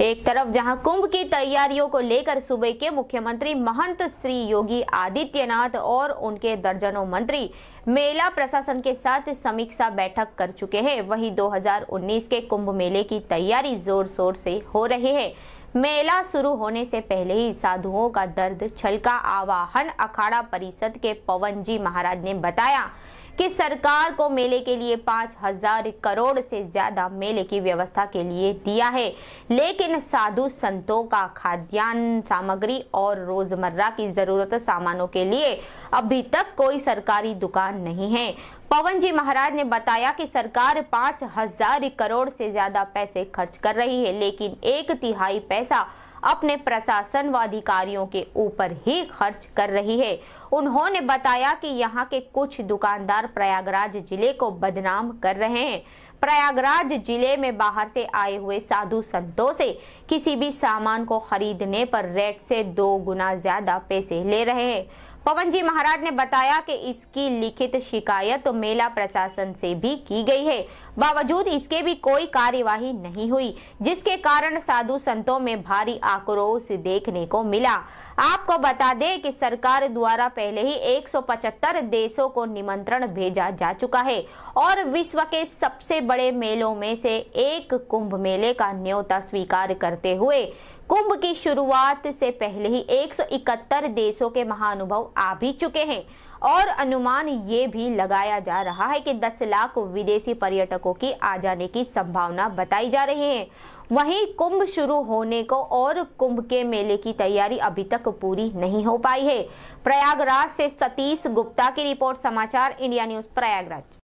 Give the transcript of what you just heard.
एक तरफ़ जहाँ कुंभ की तैयारियों को लेकर सूबे के मुख्यमंत्री महंत श्री योगी आदित्यनाथ और उनके दर्जनों मंत्री मेला प्रशासन के साथ समीक्षा बैठक कर चुके हैं। वहीं 2019 के कुंभ मेले की तैयारी ज़ोर शोर से हो रही है। मेला शुरू होने से पहले ही साधुओं का दर्द, छलका, आवाहन अखाड़ा परिषद के पवन जी महाराज ने बताया कि सरकार को मेले के लिए पाँच हज़ार करोड़ से ज़्यादा मेले की व्यवस्था के लिए दिया है। लेकिन साधु संतों का खाद्यान्न, सामग्री और रोज़मर्रा की ज़रूरत सामानों के लिए अभी तक कोई सरकारी दुकान नहीं है। पवन जी महाराज ने बताया कि सरकार पाँच हज़ार करोड़ से ज़्यादा पैसे खर्च कर रही है, लेकिन एक तिहाई पैसा अपने प्रशासन व अधिकारियों के ऊपर ही खर्च कर रही है। उन्होंने बताया कि यहाँ के कुछ दुकानदार प्रयागराज ज़िले को बदनाम कर रहे हैं। प्रयागराज ज़िले में बाहर से आए हुए साधु संतों से किसी भी सामान को खरीदने पर रेट से दो गुना ज़्यादा पैसे ले रहे हैं। पवन जी महाराज ने बताया कि इसकी लिखित शिकायत तो मेला प्रशासन से भी की गई है। बावजूद इसके भी कोई कार्यवाही नहीं हुई, जिसके कारण साधु संतों में भारी आक्रोश देखने को मिला। आपको बता दें कि सरकार द्वारा पहले ही 175 देशों को निमंत्रण भेजा जा चुका है और विश्व के सबसे बड़े मेलों में से एक कुंभ मेले का न्योता स्वीकार करते हुए कुंभ की शुरुआत से पहले ही 171 देशों के महानुभव आ भी चुके हैं। और अनुमान ये भी लगाया जा रहा है कि 10 लाख विदेशी पर्यटकों की आ जाने की संभावना बताई जा रही है। वहीं कुंभ शुरू होने को और कुंभ के मेले की तैयारी अभी तक पूरी नहीं हो पाई है। प्रयागराज से सतीश गुप्ता की रिपोर्ट, समाचार, इंडिया न्यूज़, प्रयागराज।